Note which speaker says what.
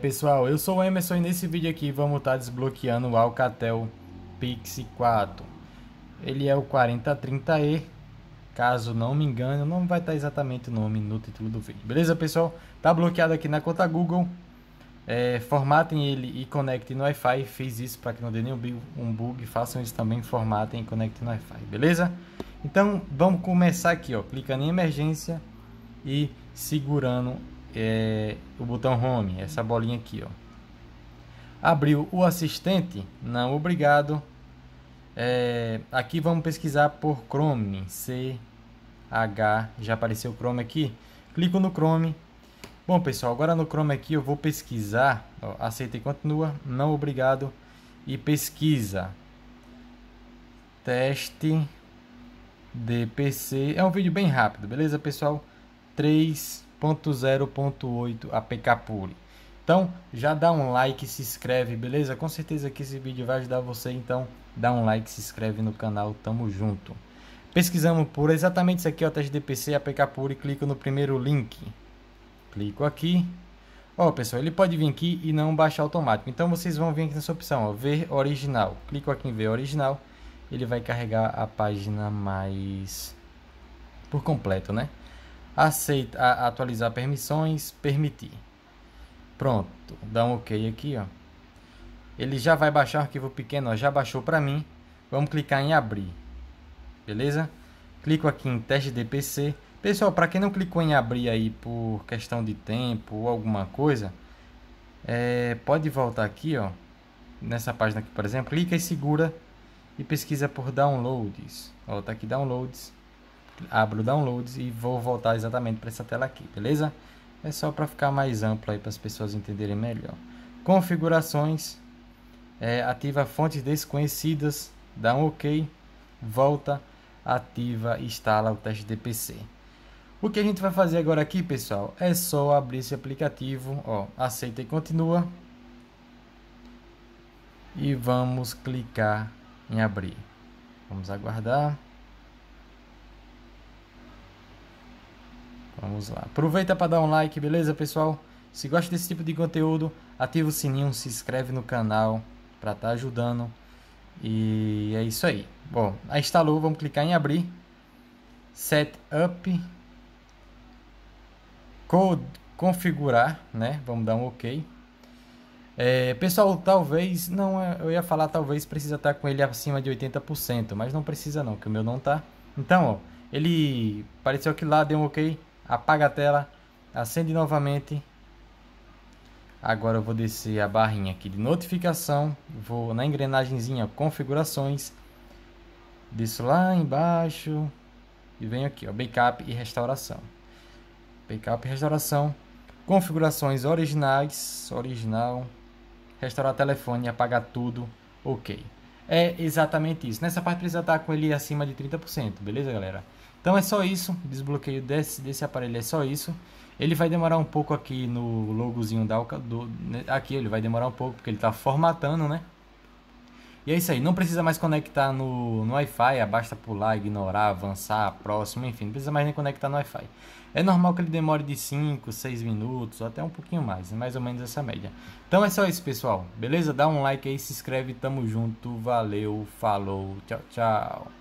Speaker 1: pessoal, eu sou o Emerson e nesse vídeo aqui vamos estar desbloqueando o Alcatel Pix 4 Ele é o 4030E Caso não me engane, não vai estar exatamente o nome no título do vídeo. Beleza pessoal? Tá bloqueado aqui na conta Google. É, Formatem ele e conectem no Wi-Fi. Fiz isso para que não dê nenhum um bug. Façam isso também, formatem e conectem no Wi-Fi Beleza? Então vamos começar aqui ó. Clicando em emergência e segurando é, o botão Home, essa bolinha aqui, ó. Abriu o assistente? Não, obrigado. É, aqui vamos pesquisar por Chrome, C H, já apareceu o Chrome aqui. Clico no Chrome. Bom, pessoal, agora no Chrome aqui eu vou pesquisar, ó, aceita e continua, não obrigado e pesquisa. Teste de PC. É um vídeo bem rápido, beleza, pessoal? 3 1.0.8 APK Pure. Então, já dá um like, se inscreve, beleza? Com certeza que esse vídeo vai ajudar você, então dá um like, se inscreve no canal, tamo junto. Pesquisamos por exatamente isso aqui, o teste DPC APK Pure, clico no primeiro link. Clico aqui. Ó, pessoal, ele pode vir aqui e não baixar automático. Então, vocês vão vir aqui nessa opção, ó, ver original. Clico aqui em ver original, ele vai carregar a página mais por completo, né? Aceita, a, atualizar permissões, permitir. Pronto, dá um OK aqui, ó. Ele já vai baixar o arquivo pequeno, ó, já baixou para mim. Vamos clicar em abrir. Beleza? Clico aqui em teste de PC. Pessoal, para quem não clicou em abrir aí por questão de tempo ou alguma coisa, é, pode voltar aqui, ó, nessa página aqui, por exemplo, clica e segura e pesquisa por downloads. Ó, tá aqui downloads abro downloads e vou voltar exatamente para essa tela aqui, beleza? É só para ficar mais amplo aí para as pessoas entenderem melhor. Configurações, é, ativa fontes desconhecidas, dá um OK, volta, ativa, instala o teste de PC. O que a gente vai fazer agora aqui, pessoal, é só abrir esse aplicativo, ó, aceita e continua. E vamos clicar em abrir. Vamos aguardar. Vamos lá. Aproveita para dar um like, beleza, pessoal? Se gosta desse tipo de conteúdo, ativa o sininho, se inscreve no canal para estar tá ajudando. E é isso aí. Bom, aí instalou, vamos clicar em abrir. Setup. Code, configurar, né? Vamos dar um OK. É, pessoal, talvez, não, é, eu ia falar talvez precisa estar tá com ele acima de 80%, mas não precisa não, que o meu não tá. Então, ó, ele pareceu que lá deu um OK apaga a tela, acende novamente. Agora eu vou descer a barrinha aqui de notificação, vou na engrenagemzinha configurações, desço lá embaixo e venho aqui, ó, backup e restauração. Backup e restauração, configurações originais, original, restaurar telefone, apagar tudo, ok. É exatamente isso. Nessa parte precisa estar com ele acima de 30%, beleza, galera? Então é só isso, desbloqueio desse, desse aparelho é só isso. Ele vai demorar um pouco aqui no logozinho da do, né, aqui ele vai demorar um pouco porque ele está formatando, né? E é isso aí, não precisa mais conectar no, no Wi-Fi, basta pular, ignorar, avançar, próximo, enfim, não precisa mais nem conectar no Wi-Fi. É normal que ele demore de 5, 6 minutos, ou até um pouquinho mais, mais ou menos essa média. Então é só isso, pessoal, beleza? Dá um like aí, se inscreve, tamo junto, valeu, falou, tchau, tchau.